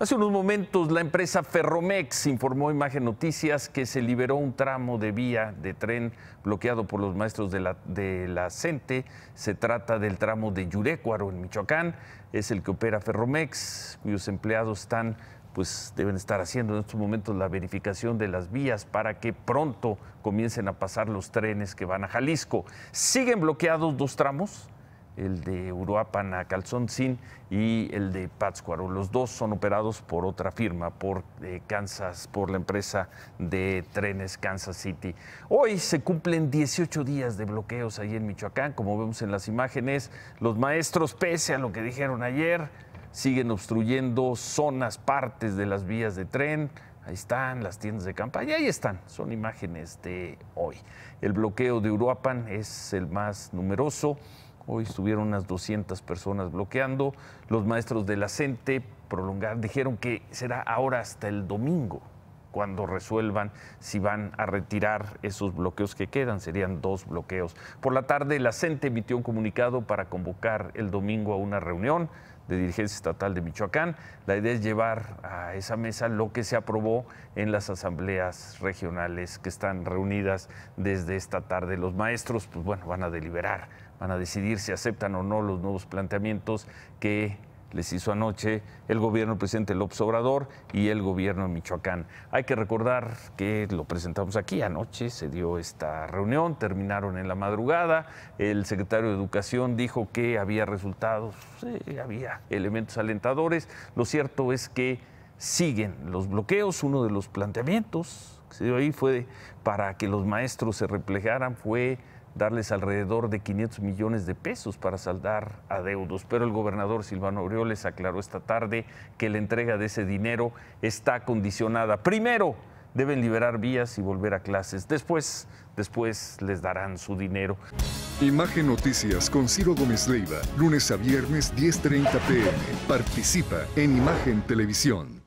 Hace unos momentos la empresa Ferromex informó Imagen Noticias que se liberó un tramo de vía de tren bloqueado por los maestros de la, de la CENTE. Se trata del tramo de Yurecuaro en Michoacán. Es el que opera Ferromex, cuyos empleados están pues deben estar haciendo en estos momentos la verificación de las vías para que pronto comiencen a pasar los trenes que van a Jalisco. Siguen bloqueados dos tramos, el de Uruapan a Calzoncín y el de Pátzcuaro. Los dos son operados por otra firma, por eh, Kansas, por la empresa de trenes Kansas City. Hoy se cumplen 18 días de bloqueos ahí en Michoacán, como vemos en las imágenes. Los maestros, pese a lo que dijeron ayer, siguen obstruyendo zonas, partes de las vías de tren. Ahí están las tiendas de campaña, ahí están, son imágenes de hoy. El bloqueo de Uruapan es el más numeroso. Hoy estuvieron unas 200 personas bloqueando. Los maestros de la CENTE prolongar, dijeron que será ahora hasta el domingo cuando resuelvan si van a retirar esos bloqueos que quedan. Serían dos bloqueos. Por la tarde, la CENTE emitió un comunicado para convocar el domingo a una reunión de dirigencia estatal de Michoacán. La idea es llevar a esa mesa lo que se aprobó en las asambleas regionales que están reunidas desde esta tarde. Los maestros, pues bueno, van a deliberar van a decidir si aceptan o no los nuevos planteamientos que les hizo anoche el gobierno del presidente López Obrador y el gobierno de Michoacán. Hay que recordar que lo presentamos aquí. Anoche, se dio esta reunión, terminaron en la madrugada, el secretario de Educación dijo que había resultados, había elementos alentadores, lo cierto es que siguen los bloqueos, uno de los planteamientos que se dio ahí fue para que los maestros se replegaran, fue darles alrededor de 500 millones de pesos para saldar adeudos. Pero el gobernador Silvano Aureoles aclaró esta tarde que la entrega de ese dinero está condicionada. Primero, deben liberar vías y volver a clases. Después, después les darán su dinero. Imagen Noticias con Ciro Gómez Leiva, lunes a viernes 10:30 pm. Participa en Imagen Televisión.